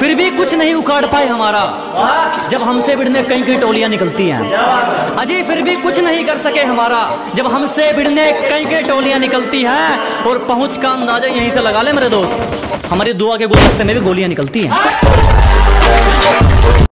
फिर भी कुछ नहीं उखाड़ पाए हमारा। जब हमसे भिड़ने कई कई टोलियाँ निकलती हैं। अजी, फिर भी कुछ नहीं कर सके हमारा। जब हमसे भिड़ने कई कई टोलियाँ निकलती हैं, और पहुँच का अंदाज़ा यहीं से लगा ले मेरे दोस्त। हमारी दुआ के गुलदस्ते में भी गोलियाँ निकलती हैं।